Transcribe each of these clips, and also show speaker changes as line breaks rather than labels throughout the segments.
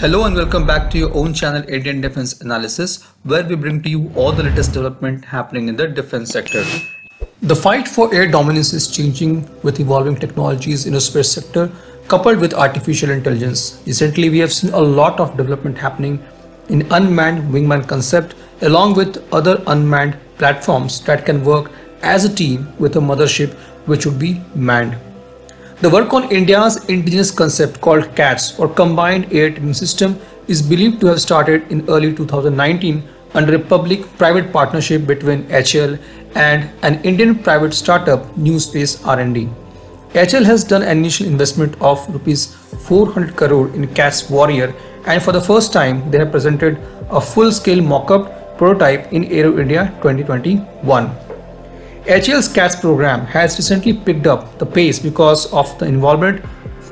Hello and welcome back to your own channel Indian Defense Analysis where we bring to you all the latest development happening in the defense sector. The fight for air dominance is changing with evolving technologies in the space sector coupled with artificial intelligence. Recently we have seen a lot of development happening in unmanned wingman concept along with other unmanned platforms that can work as a team with a mothership which would be manned. The work on India's indigenous concept called CATS or Combined Air Teaming System is believed to have started in early 2019 under a public-private partnership between HAL and an Indian private startup New Space R&D. HAL has done an initial investment of rupees 400 crore in CATS Warrior and for the first time they have presented a full-scale mock-up prototype in Aero India 2021. HAL's CATS program has recently picked up the pace because of the involvement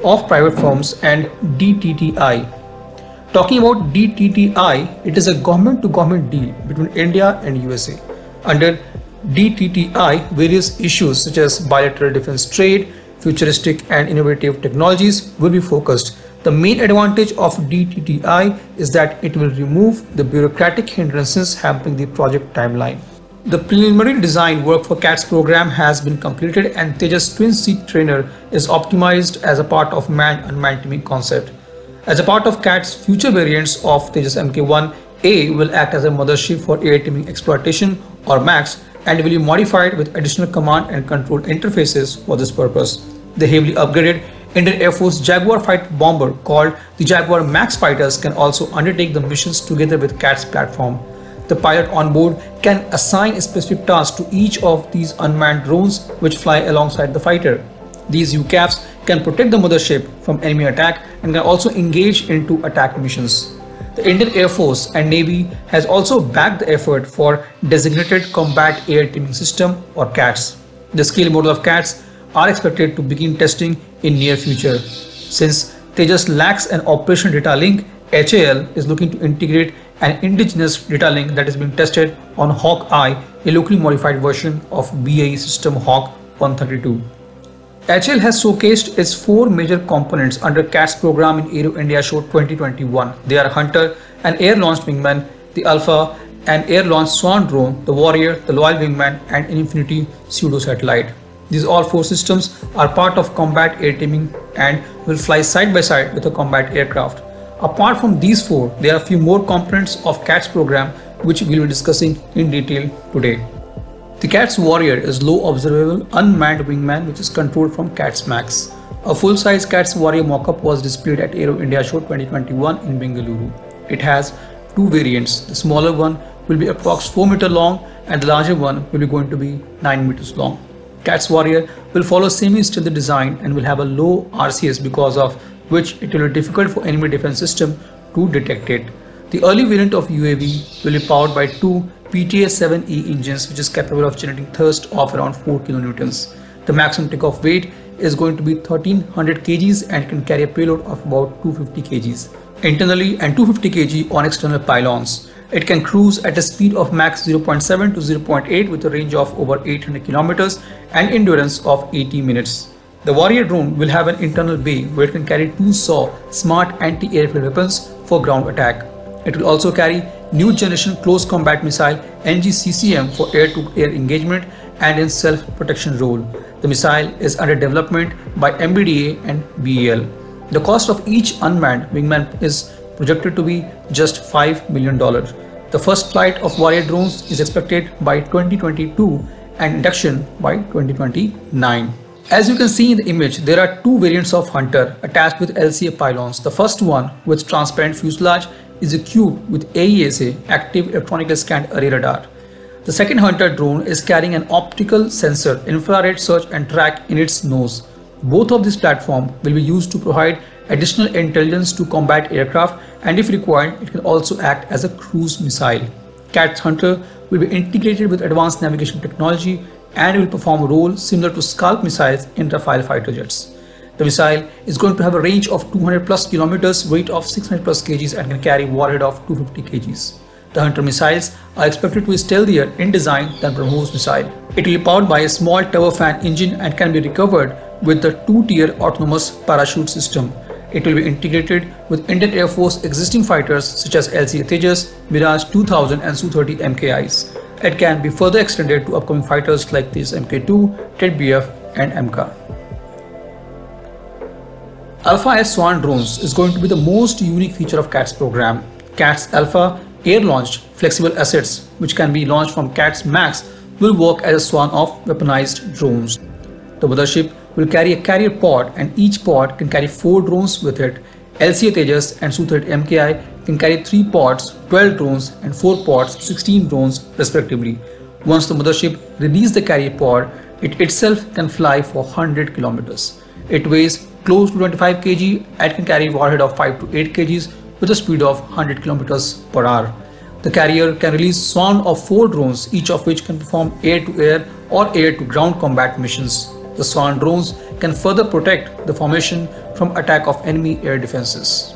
of private firms and DTTI. Talking about DTTI, it is a government-to-government deal between India and USA. Under DTTI, various issues such as bilateral defense trade, futuristic and innovative technologies will be focused. The main advantage of DTTI is that it will remove the bureaucratic hindrances hampering the project timeline. The preliminary design work for CATS program has been completed and Tejas twin seat trainer is optimized as a part of manned unmanned teaming concept. As a part of CATS, future variants of Tejas Mk1A will act as a mothership for air teaming exploitation or MAX and will be modified with additional command and control interfaces for this purpose. The heavily upgraded Indian Air Force Jaguar fighter bomber called the Jaguar MAX fighters can also undertake the missions together with CATS platform. The pilot on board can assign specific task to each of these unmanned drones which fly alongside the fighter. These UCAVs can protect the mothership from enemy attack and can also engage into attack missions. The Indian Air Force and Navy has also backed the effort for Designated Combat Air Teaming System or CATS. The scale model of CATS are expected to begin testing in near future. Since Tejas lacks an operational data link, HAL is looking to integrate an indigenous data link that is being tested on Hawk-i, a locally modified version of BAE system Hawk 132. HAL has showcased its four major components under CATS program in Aero India Show 2021. They are Hunter, an air-launched wingman, the Alpha, an air-launched swarm drone, the Warrior, the Loyal wingman, and an Infinity pseudo-satellite. These all four systems are part of combat air teaming and will fly side by side with a combat aircraft. Apart from these four, there are a few more components of CATS program which we will be discussing in detail today. The CATS Warrior is low observable unmanned wingman which is controlled from CATS Max. A full-size CATS Warrior mockup was displayed at Aero India Show 2021 in Bengaluru. It has two variants. The smaller one will be approx 4 meter long and the larger one will be going to be 9 meters long. CATS Warrior will follow semi-stealthy design and will have a low RCS because of which it will be difficult for enemy defense system to detect it. The early variant of UAV will be powered by two PTA-7E engines which is capable of generating thrust of around 4 kilonewtons. The maximum takeoff weight is going to be 1300 kgs and can carry a payload of about 250 kgs. Internally and 250 kg on external pylons. It can cruise at a speed of Mach 0.7 to 0.8 with a range of over 800 kilometers and endurance of 80 minutes. The Warrior drone will have an internal bay where it can carry two SAW smart anti-airfield weapons for ground attack. It will also carry new generation close combat missile NGCCM for air-to-air -air engagement and in self-protection role. The missile is under development by MBDA and BEL. The cost of each unmanned wingman is projected to be just $5 million. The first flight of Warrior drones is expected by 2022 and induction by 2029. As you can see in the image, there are two variants of Hunter attached with LCA pylons. The first one with transparent fuselage is equipped with AESA active electronically scanned array radar. The second Hunter drone is carrying an optical sensor, infrared search and track in its nose. Both of these platforms will be used to provide additional intelligence to combat aircraft and if required, it can also act as a cruise missile. CATS Hunter will be integrated with advanced navigation technology and will perform a role similar to Scalp missiles in Rafale fighter jets. The missile is going to have a range of 200 plus kilometers, weight of 600 plus kgs and can carry warhead of 250 kgs. The Hunter missiles are expected to be stealthier in design than BrahMos missile. It will be powered by a small turbofan engine and can be recovered with the two-tier autonomous parachute system. It will be integrated with Indian Air Force existing fighters such as LCA Tejas, Mirage 2000 and Su-30 MKIs. It can be further extended to upcoming fighters like Tejas Mk2, TED-BF and MK. Alpha S Swarm drones is going to be the most unique feature of CATS program. CATS Alpha air-launched flexible assets which can be launched from CATS Max will work as a swarm of weaponized drones. The mothership will carry a carrier pod and each pod can carry 4 drones with it. LCA Tejas and Su-30 MKI can carry 3 pods, 12 drones and 4 pods, 16 drones respectively. Once the mothership releases the carrier pod, it itself can fly for 100 kilometers. It weighs close to 25 kg and can carry warhead of 5 to 8 kgs with a speed of 100 kilometers per hour. The carrier can release swarm of 4 drones, each of which can perform air-to-air or air-to-ground combat missions. The Swarm drones can further protect the formation from attack of enemy air defenses.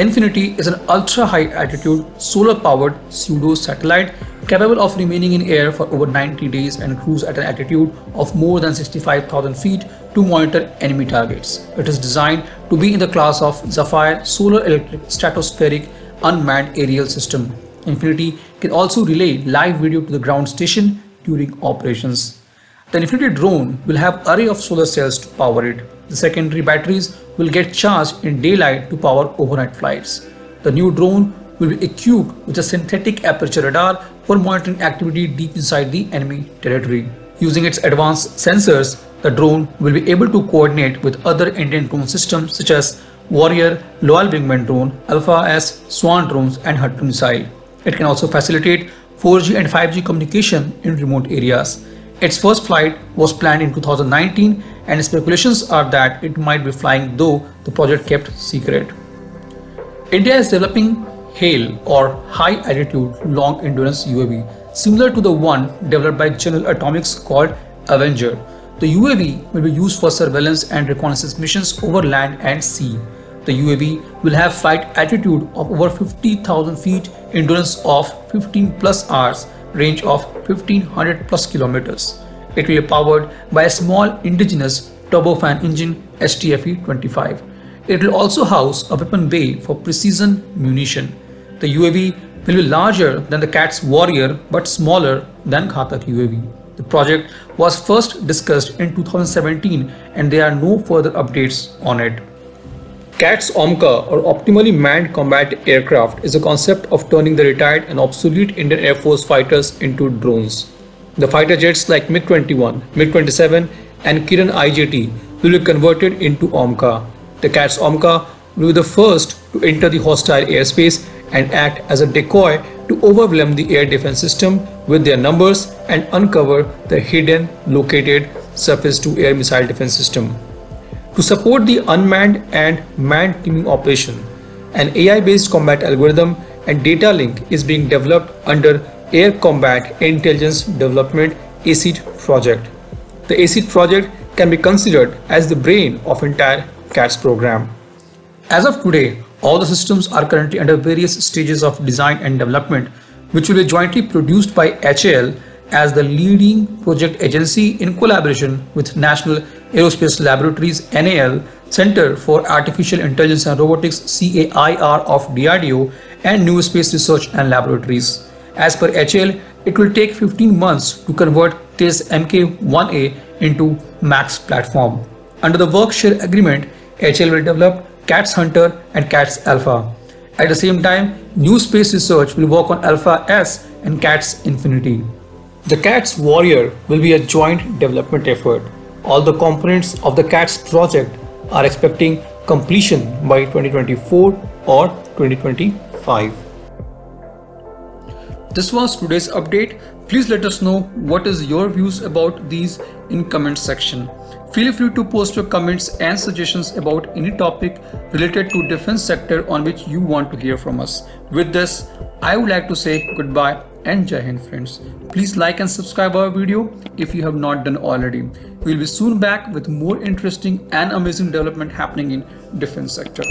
Infinity is an ultra-high altitude solar-powered pseudo-satellite capable of remaining in air for over 90 days and cruise at an altitude of more than 65,000 feet to monitor enemy targets. It is designed to be in the class of Zephyr Solar Electric Stratospheric Unmanned Aerial System. Infinity can also relay live video to the ground station during operations. The Infinity drone will have array of solar cells to power it. The secondary batteries will get charged in daylight to power overnight flights. The new drone will be equipped with a synthetic aperture radar for monitoring activity deep inside the enemy territory. Using its advanced sensors, the drone will be able to coordinate with other Indian drone systems such as Warrior, Loyal Wingman drone, Alpha S, Swarm drones and Hattru missile. It can also facilitate 4G and 5G communication in remote areas. Its first flight was planned in 2019 and speculations are that it might be flying though the project kept secret. India is developing HALE or High Altitude Long Endurance UAV similar to the one developed by General Atomics called Avenger. The UAV will be used for surveillance and reconnaissance missions over land and sea. The UAV will have flight altitude of over 50,000 feet, endurance of 15 plus hours, range of 1500 plus kilometers. It will be powered by a small indigenous turbofan engine STFE-25. It will also house a weapon bay for precision munition. The UAV will be larger than the CATS Warrior but smaller than Ghatak UAV. The project was first discussed in 2017 and there are no further updates on it. CATS OMCA or Optimally Manned Combat Aircraft is a concept of turning the retired and obsolete Indian Air Force fighters into drones. The fighter jets like MiG-21, MiG-27 and Kiran IJT will be converted into OMCA. The CATS OMCA will be the first to enter the hostile airspace and act as a decoy to overwhelm the air defense system with their numbers and uncover the hidden located surface-to-air missile defense system. To support the unmanned and manned teaming operation, an AI-based combat algorithm and data link is being developed under Air Combat Intelligence Development ACID project. The ACID project can be considered as the brain of entire CATS program. As of today, all the systems are currently under various stages of design and development, which will be jointly produced by HAL as the leading project agency in collaboration with National Aerospace Laboratories NAL, Center for Artificial Intelligence and Robotics CAIR of DRDO and New Space Research and Laboratories. As per HAL, it will take 15 months to convert this MK1A into MAX platform. Under the work share agreement, HAL will develop CATS Hunter and CATS Alpha. At the same time, New Space Research will work on Alpha S and CATS Infinity. The CATS Warrior will be a joint development effort. All the components of the CATS project are expecting completion by 2024 or 2025. This was today's update. Please let us know what is your views about these in comment section. Feel free to post your comments and suggestions about any topic related to defense sector on which you want to hear from us. With this, I would like to say goodbye and Jai Hind friends. Please like and subscribe our video if you have not done already. We'll be soon back with more interesting and amazing development happening in defense sector.